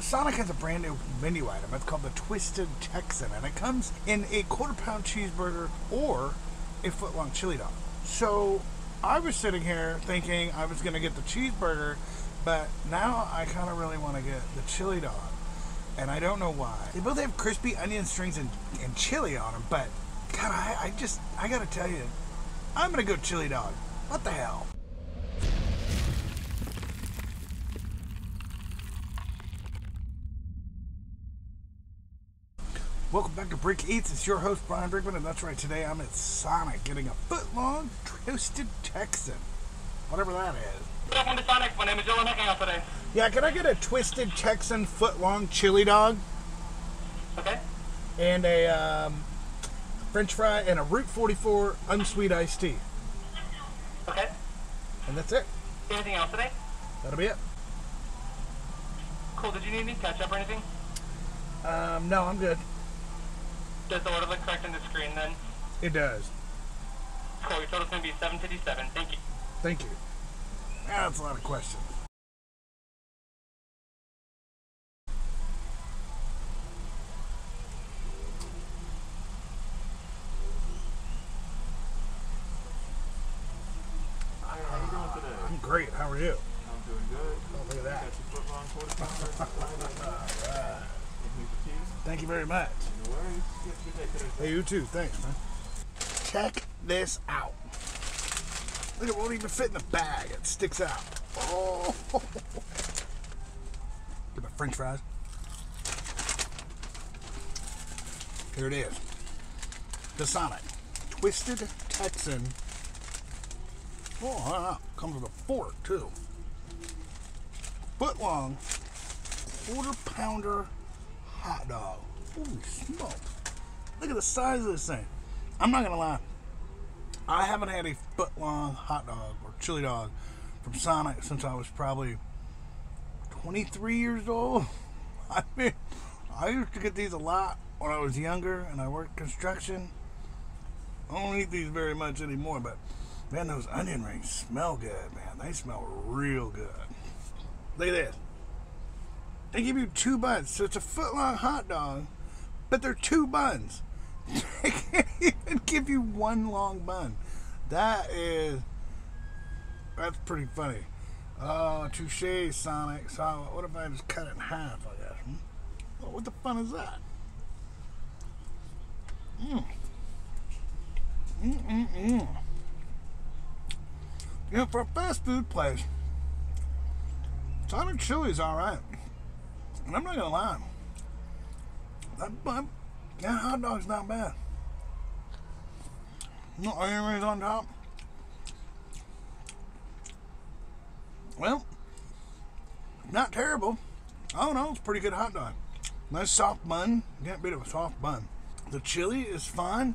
The Sonic has a brand new menu item. It's called the Twisted Texan, and it comes in a quarter pound cheeseburger or a foot long chili dog. So I was sitting here thinking I was going to get the cheeseburger, but now I kind of really want to get the chili dog. And I don't know why. They both have crispy onion strings and, and chili on them, but God, I, I just, I gotta tell you, I'm gonna go chili dog. What the hell? Welcome back to Brick Eats. It's your host, Brian Brickman, and that's right, today I'm at Sonic getting a foot long Twisted Texan. Whatever that is. Welcome to Sonic. My name is Dylan. How can I help today? Yeah, can I get a Twisted Texan foot long chili dog Okay. and a um, French fry and a Route 44 unsweet iced tea? Okay. And that's it. Anything else today? That'll be it. Cool. Did you need any ketchup or anything? Um, no, I'm good. Does the order look correct on the screen then? It does. Cool. Your total's going to be 757. Thank you. Thank you. Yeah, that's a lot of questions. How you doing today? I'm great. How are you? I'm doing good. Oh, look at that. Got your foot long quarter pounder. Anything for cheese? Thank you very much. No. Hey, you too. Thanks, man. Check this out. Look, it won't even fit in the bag. It sticks out. Oh. Get my french fries. Here it is. The Sonic. Twisted Texan. Oh, comes with a fork, too. Foot long, quarter pounder hot dog. Holy smoke. Look at the size of this thing. I'm not gonna lie. I haven't had a foot long hot dog or chili dog from Sonic since I was probably 23 years old. I mean, I used to get these a lot when I was younger and I worked construction. I don't eat these very much anymore, but man, those onion rings smell good, man. They smell real good. Look at this. They give you two buns, so it's a foot long hot dog, but they're two buns. They can't even give you one long bun. That is, that's pretty funny. Oh, touche, Sonic. So what if I just cut it in half? I guess. Hmm? Well, what the fun is that? Mm. Mm-mm-mm. You know, for a fast food place, Sonic Chili's all right. And I'm not gonna lie, that bun, that hot dog's not bad. No onion rings on top. Well, not terrible. Oh no, it's a pretty good hot dog. Nice soft bun. Can't beat it with soft bun. The chili is fine.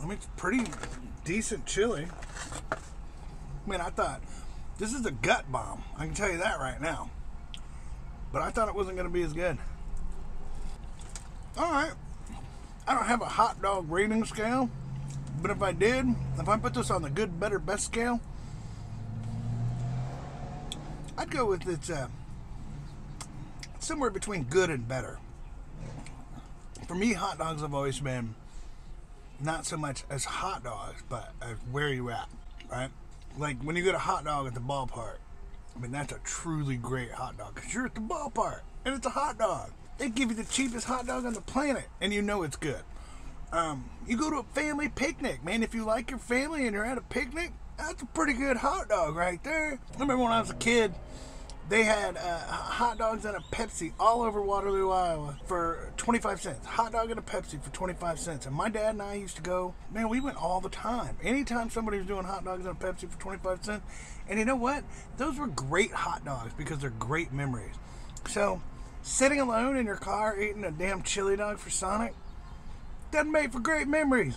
I mean, it's pretty decent chili. I mean, I thought this is a gut bomb. I can tell you that right now. But I thought it wasn't going to be as good. All right. I don't have a hot dog rating scale, but if I did, if I put this on the good, better, best scale, I'd go with it's uh, somewhere between good and better. For me, hot dogs have always been not so much as hot dogs, but as where you at, right? Like when you get a hot dog at the ballpark, I mean that's a truly great hot dog because you're at the ballpark and it's a hot dog. They give you the cheapest hot dog on the planet, and you know it's good. Um, you go to a family picnic, man. If you like your family and you're at a picnic, that's a pretty good hot dog right there. I remember when I was a kid, they had uh, hot dogs and a Pepsi all over Waterloo, Iowa for 25 cents. Hot dog and a Pepsi for 25 cents. And my dad and I used to go, man, we went all the time. Anytime somebody was doing hot dogs and a Pepsi for 25 cents. And you know what? Those were great hot dogs because they're great memories. So, sitting alone in your car eating a damn chili dog for Sonic doesn't make for great memories.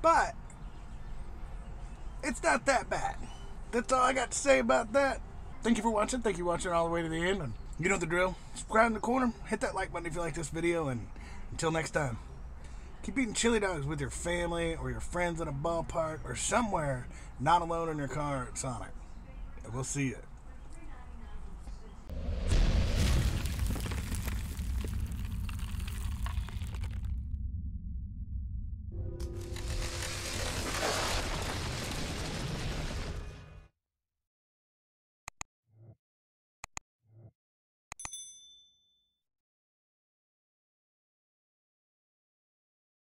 But, it's not that bad. That's all I got to say about that. Thank you for watching. Thank you for watching all the way to the end. And you know the drill. Subscribe in the corner. Hit that like button if you like this video. And until next time, keep eating chili dogs with your family or your friends at a ballpark or somewhere not alone in your car at Sonic. And we'll see you.